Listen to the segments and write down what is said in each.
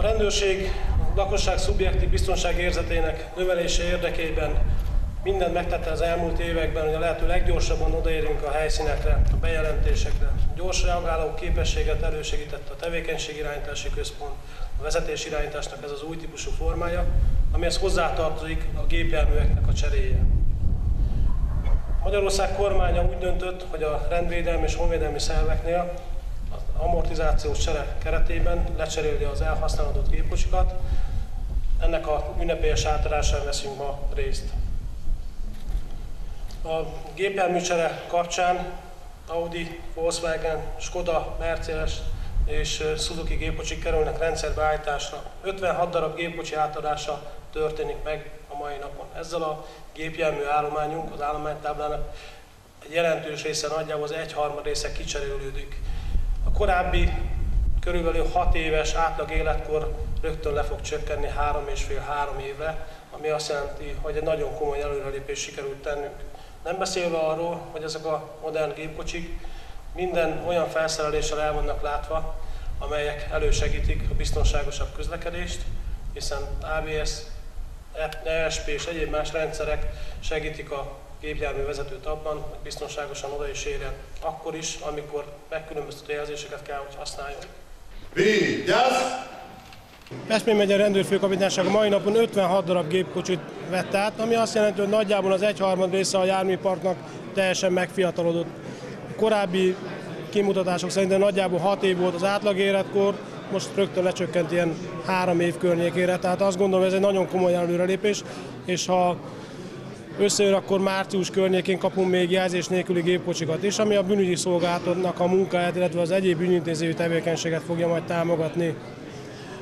A rendőrség a lakosság szubjektív biztonság érzetének növelése érdekében mindent megtette az elmúlt években, hogy a lehető leggyorsabban odaérjünk a helyszínekre, a bejelentésekre. Gyors reagáló képességet elősegített a tevékenységirányítási központ, a vezetésirányításnak ez az új típusú formája, amihez hozzátartozik a gépjárműveknek a cseréje. Magyarország kormánya úgy döntött, hogy a rendvédelmi és honvédelmi szerveknél amortizációs csere keretében lecseréli az elhasználódott gépkocsikat. Ennek a ünnepélyes átadásán veszünk ma részt. A gépjárműcsere kapcsán Audi, Volkswagen, Skoda, Mercedes és Suzuki gépkocsik kerülnek rendszerbeállításra. 56 darab gépkocsi átadása történik meg a mai napon. Ezzel a gépjármű állományunk, az állománytáblának egy jelentős része nagyjából az egyharmad része kicserélődik. A korábbi körülbelül 6 éves átlag életkor rögtön le fog csökkenni 3,5-3 évre, ami azt jelenti, hogy egy nagyon komoly előrelépés sikerült tennünk. Nem beszélve arról, hogy ezek a modern gépkocsik minden olyan felszereléssel el vannak látva, amelyek elősegítik a biztonságosabb közlekedést, hiszen ABS, ESP és egyéb más rendszerek segítik a gépjármű vezetőt abban, hogy biztonságosan oda is érjen, akkor is, amikor megkülönböztető jelzéseket kell, hogy használjon. Vigyázz! Peszmény megye rendőrfőkapitányság a mai napon 56 darab gépkocsit vett át, ami azt jelenti, hogy nagyjából az egyharmad része a járműparknak teljesen megfiatalodott. A korábbi kimutatások szerint nagyjából 6 év volt az átlag életkor, most rögtön lecsökkent ilyen 3 év környékére, tehát azt gondolom ez egy nagyon komoly előrelépés, és ha összejön, akkor március környékén kapunk még jelzés nélküli gépkocsikat is, ami a bűnügyi szolgálatnak a munkáját, illetve az egyéb bűnintézői tevékenységet fogja majd támogatni.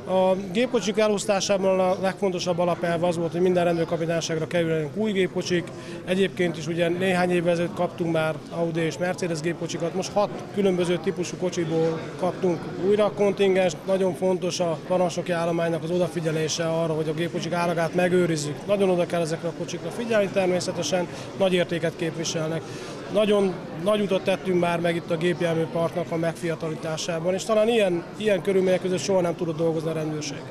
A gépkocsik elosztásában a legfontosabb alapelv az volt, hogy minden rendőrkapitányságra kerüljenek új gépkocsik. Egyébként is ugye néhány évvel ezelőtt kaptunk már Audi és Mercedes gépkocsikat, most hat különböző típusú kocsiból kaptunk újra kontingens. Nagyon fontos a parancsnoki állománynak az odafigyelése arra, hogy a gépkocsik áragát megőrizzük. Nagyon oda kell ezekre a kocsikra figyelni természetesen, nagy értéket képviselnek. Nagyon nagy utat tettünk már meg itt a gépjárműparknak a megfiatalításában, és talán ilyen, ilyen körülmények között soha nem tudott dolgozni a rendőrség.